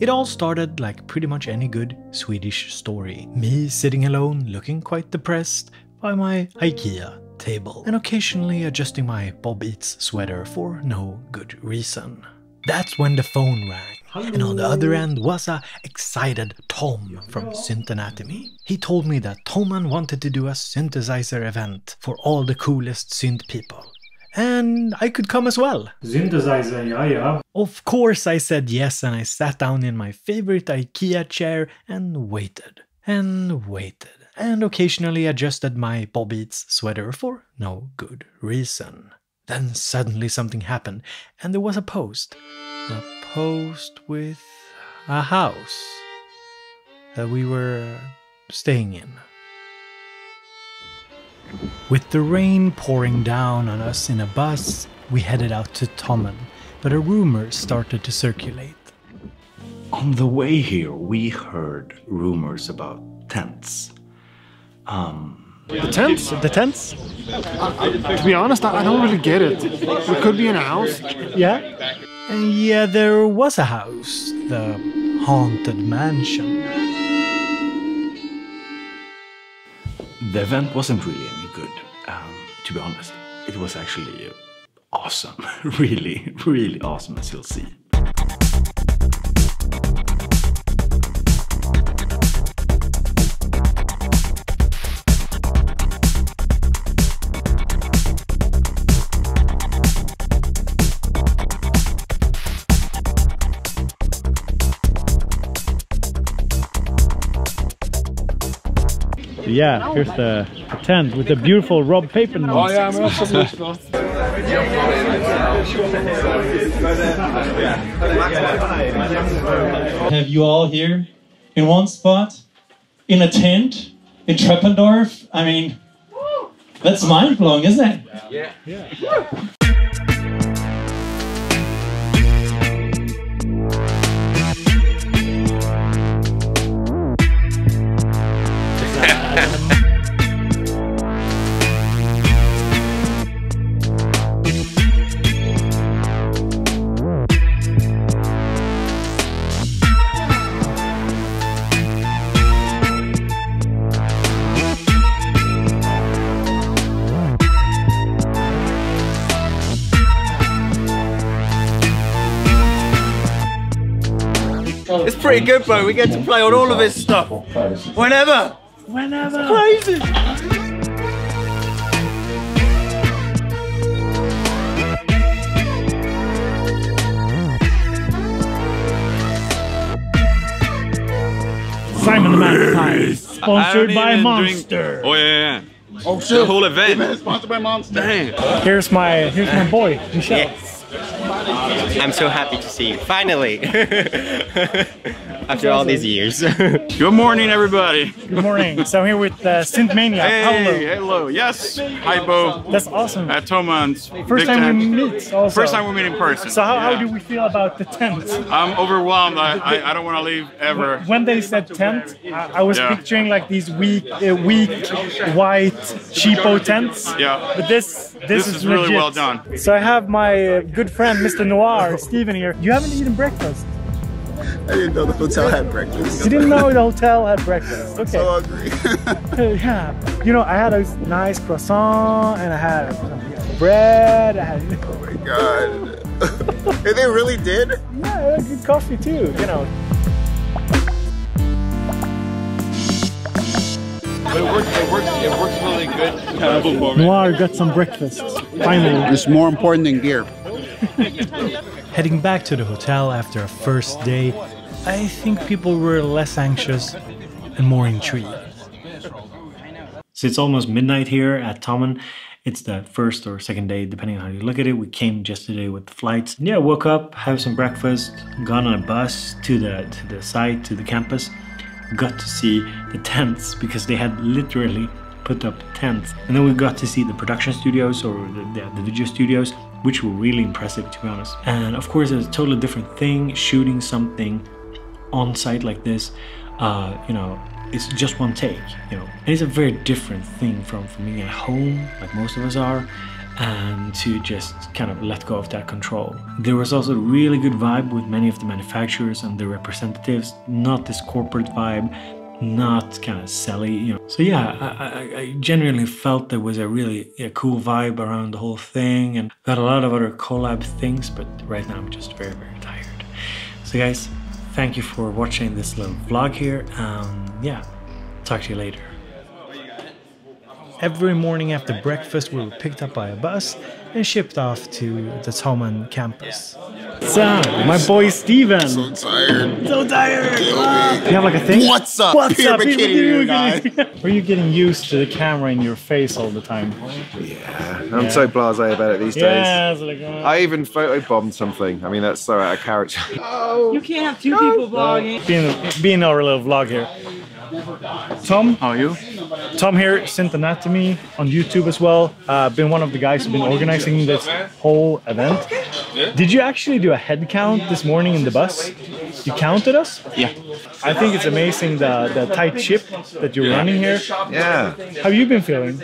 It all started like pretty much any good Swedish story. Me sitting alone, looking quite depressed, by my IKEA table, and occasionally adjusting my BoBeats sweater for no good reason. That's when the phone rang, and on the other end was a excited Tom from Synth Anatomy. He told me that Thomann wanted to do a synthesizer event for all the coolest synth people and I could come as well. Synthesizer, yeah, yeah. Of course, I said yes, and I sat down in my favorite IKEA chair and waited and waited, and occasionally adjusted my BoBeats sweater for no good reason. Then suddenly something happened, and there was a post. A post with a house that we were staying in. With the rain pouring down on us in a bus, we headed out to Thomann, but a rumor started to circulate. On the way here, we heard rumors about tents. Um, The tents? The tents? To be honest, I I don't really get it. It could be in a house. Yeah? And yeah, there was a house, the Haunted Mansion. The event wasn't really any good, um, to be honest. It was actually awesome. really, really awesome, as you'll see. Yeah, here's the, the tent with the beautiful Rob Papen. Oh ja, men alsjeblieft. have you all here in one spot, in a tent, in Treppendorf. I mean, that's mind blowing, isn't it? It's pretty good, bro. We get to play on all of his stuff. Whenever. Whenever. crazy. Simon the Man sponsored by Monster. Oh yeah, yeah. Oh shit! The whole event. Sponsored by Monster. Dang. Here's my here's my boy, Michelle. I'm so happy to see you. Finally. After all these years. Good morning, everybody. Good morning. So I'm here with uh, Synthmania. Hey, Paolo. hello. Yes. Hi, Bo. That's awesome. At Thomann's. First Big time we meet. Also. First time we meet in person. So how, how do we feel about the tent? I'm overwhelmed. I, I, I don't want to leave ever. When they said tent, I, I was Yeah. picturing like these weak, uh, weak, white, cheapo tents. Yeah. But this, this, This is, is really legit. well done. So I have my uh, good friend, Mr. Noir, Steven here. You haven't eaten breakfast. I didn't know the hotel had breakfast. You didn't know the hotel had breakfast. Okay. So hungry. yeah. You know, I had a nice croissant and I had uh, bread. I had oh my god. and they really did? yeah, I had good coffee too. You know. But it works. It works. It works really good. Noir got some breakfast. Finally. It's more important than gear. Heading back to the hotel after a first day, I think people were less anxious and more intrigued. So it's almost midnight here at Thomann. It's the first or second day, depending on how you look at it. We came just today with the flights. Yeah, woke up, have some breakfast, gone on a bus to the to the site, to the campus. Got to see the tents because they had literally put up tents. And then we got to see the production studios or the, the, the video studios, which were really impressive to be honest. And of course, it's a totally different thing shooting something on site like this. Uh, you know, it's just one take. You know, and it's a very different thing from from being at home, like most of us are, and to just kind of let go of that control. There was also a really good vibe with many of the manufacturers and the representatives, not this corporate vibe, not kind of silly, you know. So yeah, I, I, I genuinely felt there was a really a cool vibe around the whole thing and got a lot of other collab things, but right now I'm just very, very tired. So guys, thank you for watching this little vlog here. Um, yeah, talk to you later. Every morning after breakfast, we were picked up by a bus and shipped off to the Thomann campus. So, my boy Steven. So tired. So tired. Ah. You have like a thing? What's up? What's Peter up? McKinney Peter here, McKinney. Are you getting used to the camera in your face all the time? Yeah. I'm so blasé about it these days. Yeah, it's like, uh, I even photobombed something. I mean, that's so out of character. Oh, You can't have two people vlogging. being, being our little vlog here. Tom, How are you? Tom here, Synth Anatomy on YouTube as well. Uh, been one of the guys who've been organizing this whole event. Did you actually do a head count this morning in the bus? You counted us? Yeah. I think it's amazing the, the tight ship that you're running here. yeah. How have you been feeling?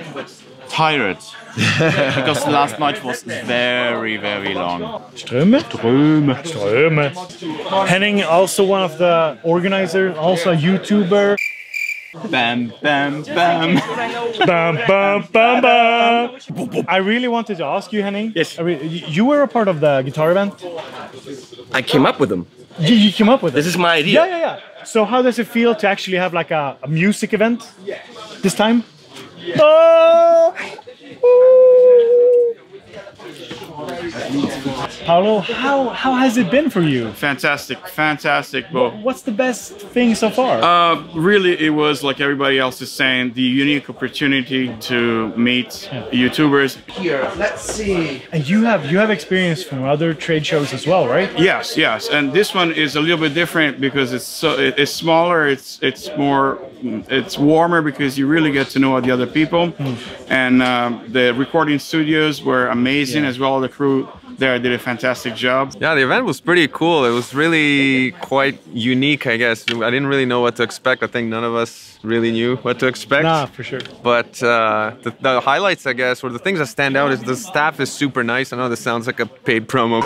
Tired. because last night was very, very long. Ströme? Ströme. Ströme. Henning, also one of the organizers, also a YouTuber. Bam, bam, bam. Bam, bam, bam, bam. I really wanted to ask you, Henning. Yes. I re- you were a part of the guitar event. I came up with them. You, you came up with This it. is my idea. Yeah, yeah, yeah. So how does it feel to actually have like a, a music event this time? Oh! Paolo, how how has it been for you? Fantastic, fantastic. Well, What's the best thing so far? uh, really, it was like everybody else is saying, the unique opportunity to meet YouTubers. Here, let's see. and you have you have experience from other trade shows as well, right? Yes, yes, and this one is a little bit different because it's so it- it's smaller. It's it's more it's warmer because you really get to know all the other people, and um, the recording studios were amazing as well. The crew there did a fantastic job. Yeah, the event was pretty cool. It was really quite unique, I guess. I didn't really know what to expect. I think none of us really knew what to expect. Nah, for sure. But uh, the, the highlights, I guess, or the things that stand out is the staff is super nice. I know this sounds like a paid promo.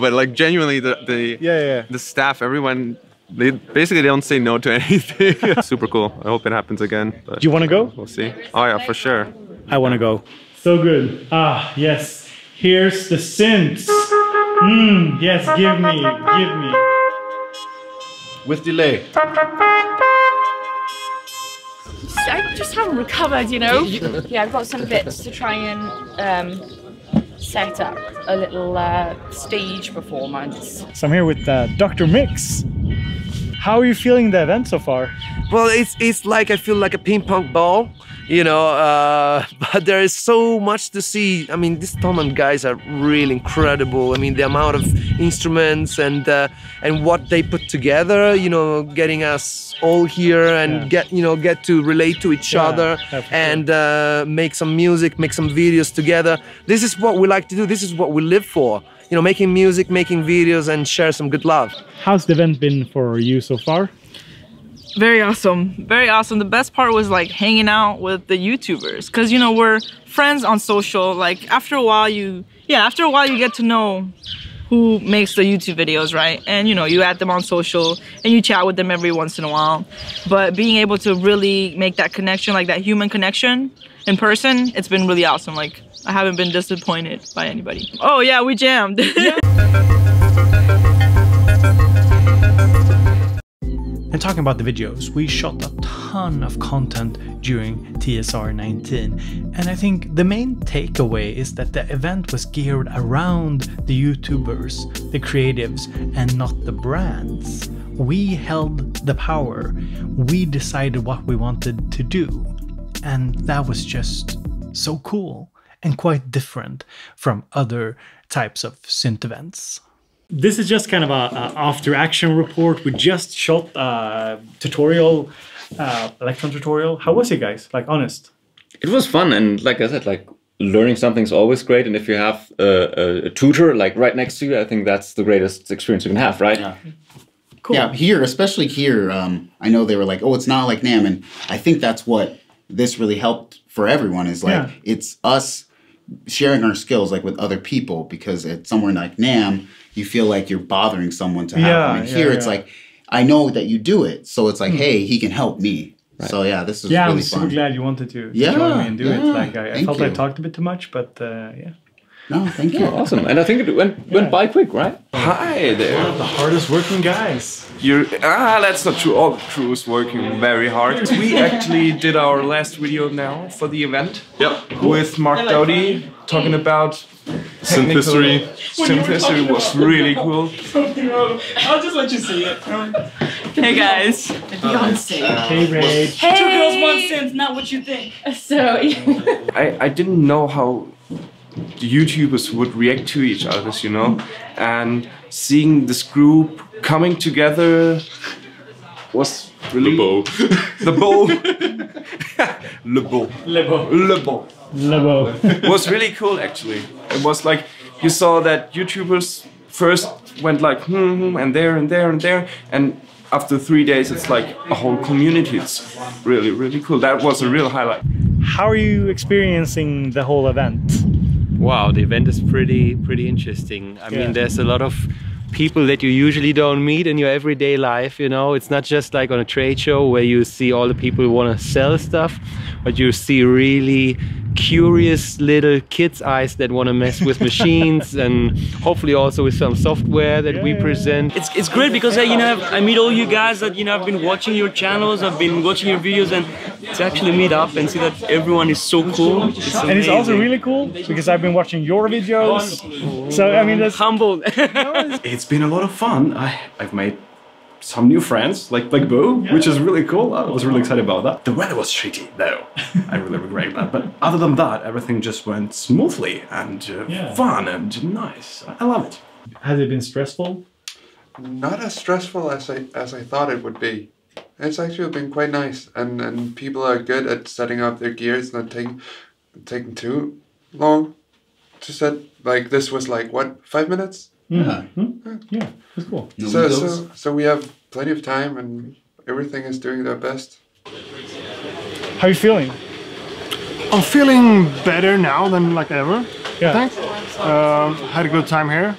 But like genuinely, the the Yeah, yeah. the staff, everyone, they basically don't say no to anything. super cool. I hope it happens again. But Do you want to go? We'll see. Oh yeah, for sure. I want to go. So good. Ah, yes. Here's the synths. Mmm, yes, give me, give me. With delay. I just haven't recovered, you know. yeah, I've got some bits to try and um, set up a little uh, stage performance. So I'm here with uh, Dr. Mix. How are you feeling the event so far? Well, it's it's like I feel like a ping pong ball, you know. Uh, but there is so much to see. I mean, these Thomann guys are really incredible. I mean, the amount of instruments and uh, and what they put together, you know, getting us all here and Yeah. get you know get to relate to each Yeah, other and uh, make some music, make some videos together. This is what we like to do. This is what we live for. You know, making music, making videos, and share some good love. How's the event been for you so far? Very awesome. Very awesome. The best part was like hanging out with the YouTubers because you know we're friends on social. Like after a while, you yeah, after a while you get to know who makes the YouTube videos, right? And you know you add them on social and you chat with them every once in a while. But being able to really make that connection, like that human connection in person, it's been really awesome. Like I haven't been disappointed by anybody. Oh yeah, we jammed. And talking about the videos, we shot a ton of content during TSR 19. And I think the main takeaway is that the event was geared around the YouTubers, the creatives, and not the brands. We held the power. We decided what we wanted to do. And that was just so cool and quite different from other types of synth events. This is just kind of a, a after action report. We just shot a tutorial, uh, Elektron tutorial. How was it, guys? Like, honest. It was fun, and like I said, like learning something's always great. And if you have a, a, a tutor like right next to you, I think that's the greatest experience you can have, right? Yeah. Cool. Yeah, here, especially here, um, I know they were like, "Oh, it's not like NAMM," and I think that's what this really helped for everyone. Is like Yeah. it's us sharing our skills like with other people because at somewhere like NAMM, you feel like you're bothering someone to have Yeah, them. And yeah, here yeah. it's like I know that you do it, so it's like, Hmm. hey, he can help me. So yeah, this is yeah, really I'm super fun. glad you wanted to, to Yeah, join me and do it. Like I, I thank felt I talked a bit too much, but uh, yeah. No, thank you. awesome. And I think it went went by quick, right? Hi there. One of the hardest working guys. You're ah, that's not true. All the crew is working very hard. We actually did our last video now for the event. Yep. With Marc Doty talking about Synthesery. Synthesery was really cool. I'll just let you see it. Hey guys. Beyonce. Hey Ray. Two girls, one sense, not what you think. So, I, I didn't know how the YouTubers would react to each other, you know, and seeing this group coming together was really the bow. the bow. Le beau. Le beau. Le beau. Le beau. was really cool actually. It was like you saw that YouTubers first went like hmm, hmm and there and there and there and after three days it's like a whole community. It's really really cool. That was a real highlight. How are you experiencing the whole event? Wow, the event is pretty pretty interesting. I Yeah. mean, there's a lot of people that you usually don't meet in your everyday life. You know, it's not just like on a trade show where you see all the people who want to sell stuff, but you see really curious little kids' eyes that want to mess with machines and hopefully also with some software that we present. It's, it's great because uh, you know I meet all you guys that you know I've been watching your channels, I've been watching your videos, and to actually meet up and see that everyone is so cool. It's And it's also really cool because I've been watching your videos. So I mean, that's humbled. It's been a lot of fun. I, I've made some new friends, like like Bo, which is really cool. I was really excited about that. The weather was shitty, though. I really regret that. But other than that, everything just went smoothly and uh, Yeah. fun and nice. I love it. Has it been stressful? Not as stressful as I as I thought it would be. It's actually been quite nice, and and people are good at setting up their gear. It's not taking taking too long to set. Like this was like what five minutes. Yeah. Yeah, that's cool. So so so we have plenty of time, and everything is doing their best. How are you feeling? I'm feeling better now than like ever. Yeah. I think. Um, had a good time here.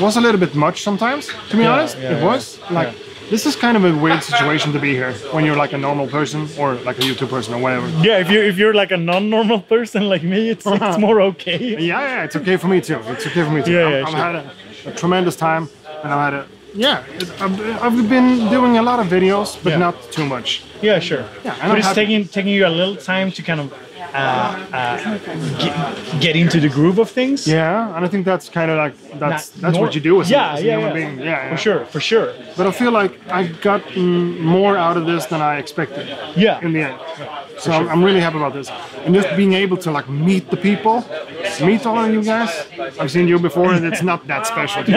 Was a little bit much sometimes, to be Yeah, honest. yeah, it yeah. was like this is kind of a weird situation to be here when you're like a normal person or like a YouTube person or whatever. Yeah, if you if you're like a non-normal person like me, it's it's uh-huh. more okay. Yeah, yeah, it's okay for me too. It's okay for me too. Yeah, I've, yeah, I've sure. had a, a tremendous time, and I've had a yeah. It, I've, I've been doing a lot of videos, but Yeah. not too much. Yeah, sure. Yeah, and but I'm it's happy. taking taking you a little time to kind of uh, uh, get, get into the groove of things. Yeah, and I think that's kind of like that's Not that's nor- what you do as, a- yeah, a yeah, human yeah. being. Yeah, yeah, For sure, for sure. But I feel like I got more out of this than I expected. Yeah. In the end. So I'm, I'm really happy about this, and just being able to like meet the people, meet all of you guys. I've seen you before, and it's not that special. To.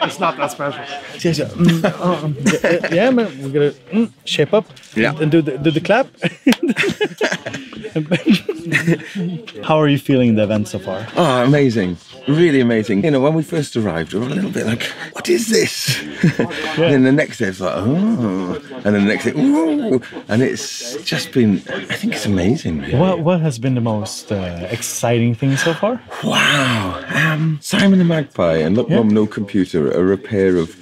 It's not that special. Yeah, yeah. Mm, uh, yeah, yeah, man, we're gonna mm, shape up. Yeah. And do the, do the clap. How are you feeling in the event so far? Oh, amazing. Really amazing. You know, when we first arrived, we were a little bit like, what is this? And then the next day it's like, oh. And then the next day, ooh. And it's just been, I think it's amazing. really. What what has been the most uh, exciting thing so far? Wow. Um, Simon the Magpie and Look Mum No Computer are a pair of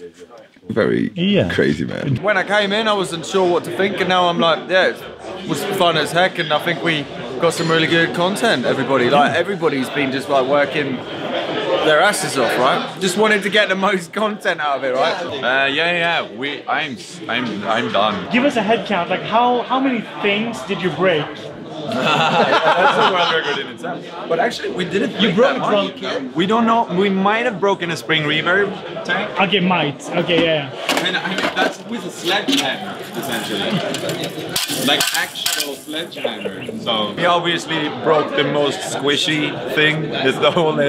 very yeah. crazy man. When I came in, I wasn't sure what to think, and now I'm like, yeah, it was fun as heck, and I think we got some really good content. Everybody, like everybody's been just like working their asses off, right? Just wanted to get the most content out of it, right? Uh, yeah, yeah. We, I'm, I'm, I'm done. Give us a head count. Like how how many things did you break? That's a world record in itself. But actually, we didn't. You break broke that much. We don't know. We might have broken a spring reverb tank. Okay, might. Okay, yeah. yeah. And I mean, that's with a sledgehammer, essentially. Like actual sledgehammer. So we obviously broke the most squishy thing. Is the whole. Uh,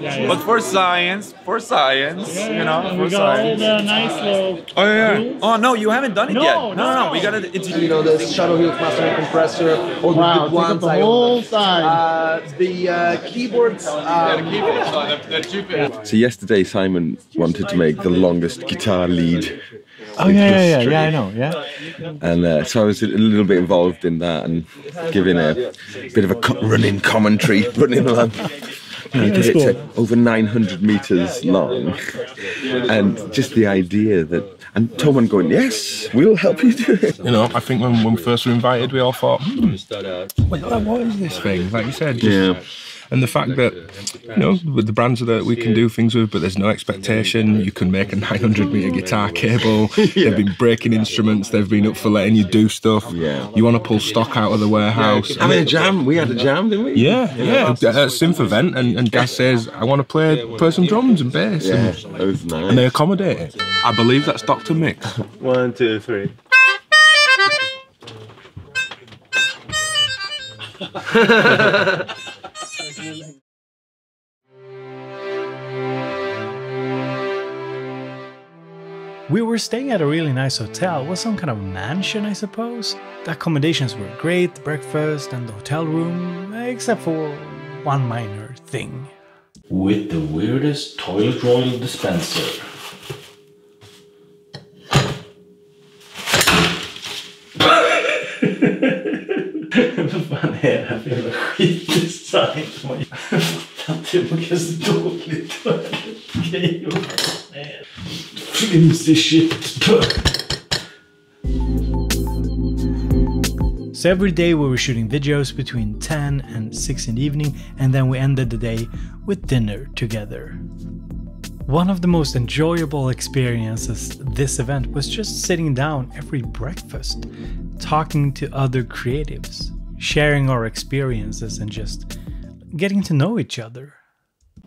yeah. But for science, for science, you know, And for we got all science. the nice little. Oh yeah. Oh no, you haven't done it No, yet. No, no, no. no. We gotta. It's, You know, the shuttle heel master compressor, Wow, take up ones the I whole ordered. side. Uh, the uh, keyboards. Um, So yesterday, Simon wanted to make the longest guitar lead. Oh yeah, yeah, yeah, yeah. I know. Yeah. And uh, so I was a little bit involved in that and giving a bit of a co- running commentary, running along. And That's it's cool. uh, over 900 meters long. And just the idea that, and Thomann going, yes, we'll help you do it. You know, I think when, when we first were invited, we all thought, hmm, wait, what is this thing? Like you said, just, Yeah. And the fact that, you know, with the brands that we can do things with, but there's no expectation. You can make a 900 meter guitar cable. They've been breaking instruments. They've been up for letting you do stuff. Yeah. You want to pull stock out of the warehouse. Having a jam, we had a jam, didn't we? Yeah, yeah. At a synth event, and, and Gaz says, I want to play, play some drums and bass. Yeah, and, nice. and they accommodate it. I believe that's Dr. Mix. One, two, three. We were staying at a really nice hotel. It was some kind of mansion, I suppose. The accommodations were great, the breakfast and the hotel room, except for one minor thing. With the weirdest toilet roll dispenser. Vad fan är det här för jävla skitdesign? Vilken så dålig. Flimsy shit. So every day we were shooting videos between 10 and 6 in the evening, and then we ended the day with dinner together. One of the most enjoyable experiences this event was just sitting down every breakfast, talking to other creatives, sharing our experiences, and just getting to know each other.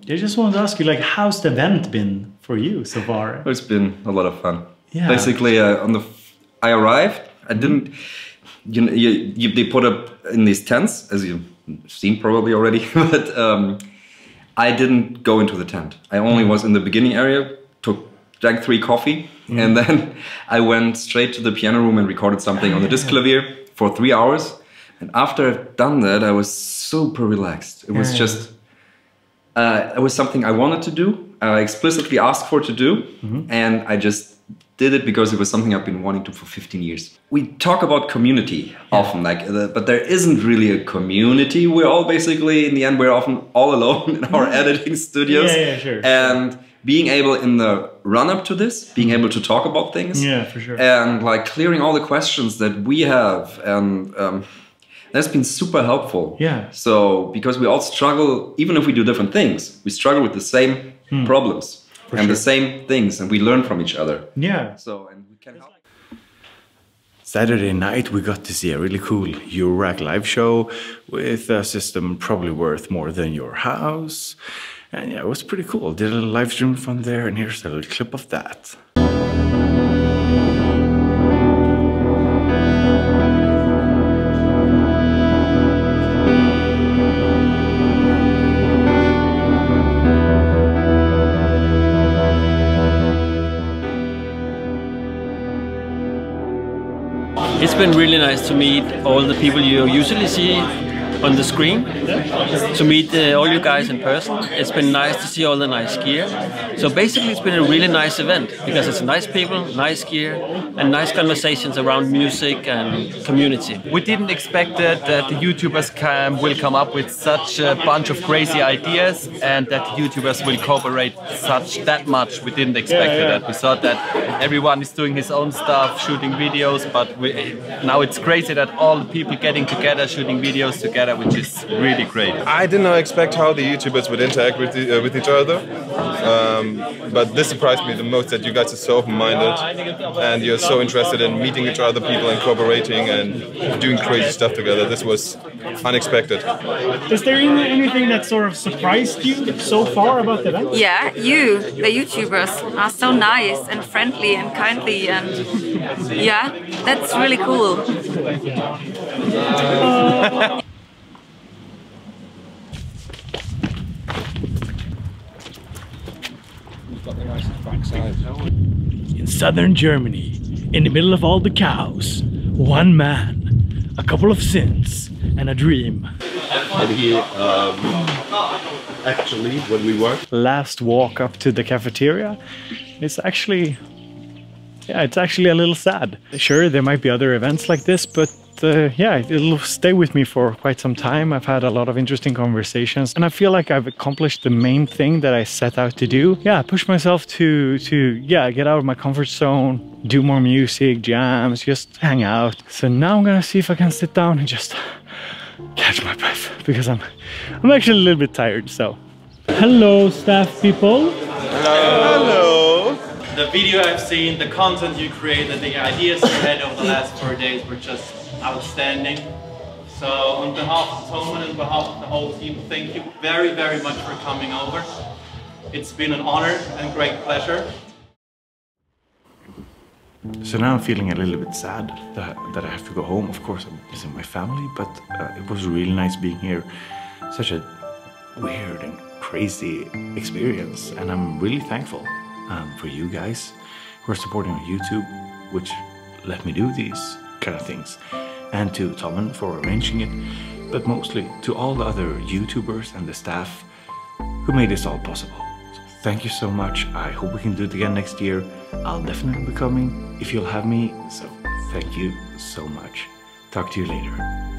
I just wanted to ask you, like, how's the event been for you so far? It's been a lot of fun. Yeah. Basically, uh, on the f- I arrived. I didn't. You, know, you, you they put up in these tents, as you've seen probably already. but um, I didn't go into the tent. I only was in the beginning area. Took drank three coffee, Mm. and then I went straight to the piano room and recorded something on the disc clavier for three hours. And after I've done that, I was super relaxed. It was just uh, it was something I wanted to do. I explicitly asked for to do, and I just did it because it was something I've been wanting to for 15 years. We talk about community often, like, the, but there isn't really a community. We're all basically, in the end, we're often all alone in our editing studios. Yeah, yeah, sure, And being able, in the run up to this, being able to talk about things, Yeah, for sure. and like clearing all the questions that we have, and um, that's been super helpful. Yeah. So because we all struggle, even if we do different things, we struggle with the same Hmm. problems For and sure. the same things, and we learn from each other. Yeah. So and we can help. Saturday night, we got to see a really cool Eurorack live show with a system probably worth more than your house. And yeah, it was pretty cool. Did a live stream from there, and here's a little clip of that. Been really nice to meet all the people you usually see on the screen. To meet uh, all you guys in person. It's been nice to see all the nice gear. So basically, it's been a really nice event because it's nice people, nice gear, and nice conversations around music and community. We didn't expect that, that the YouTubers can, will come up with such a bunch of crazy ideas and that the YouTubers will cooperate such that much. We didn't expect Yeah, yeah. that. We thought that everyone is doing his own stuff, shooting videos, but we, now it's crazy that all the people getting together, shooting videos together, which is really great. I did not expect how the YouTubers would interact with, the, uh, with each other, um, but this surprised me the most that you guys are so open-minded and you're so interested in meeting each other, people and cooperating and doing crazy stuff together. This was unexpected. Is there any- anything that sort of surprised you so far about the event? Yeah, you, the YouTubers, are so nice and friendly and kindly, and yeah, that's really cool. In southern Germany, in the middle of all the cows, one man, a couple of synths, and a dream. And here, um, actually, when we work, Last walk up to the cafeteria, it's actually, yeah, it's actually a little sad. Sure, there might be other events like this, but uh, yeah, it'll stay with me for quite some time. I've had a lot of interesting conversations, and I feel like I've accomplished the main thing that I set out to do. Yeah, push myself to to yeah get out of my comfort zone, do more music, jams, just hang out. So now I'm gonna see if I can sit down and just catch my breath because I'm I'm actually a little bit tired. So, hello, staff people. Hello. The video I've seen, the content you created, the ideas you had over the last four days were just outstanding. So on behalf of Thomann and on behalf of the whole team, thank you very, very much for coming over. It's been an honor and great pleasure. So now I'm feeling a little bit sad that, that I have to go home. Of course, I'm missing my family, but uh, it was really nice being here. Such a weird and crazy experience, and I'm really thankful um, for you guys who are supporting on YouTube, which let me do these kind of things, and to Thomann for arranging it, but mostly to all the other YouTubers and the staff who made this all possible. So thank you so much. I hope we can do it again next year. I'll definitely be coming if you'll have me. So thank you so much. Talk to you later.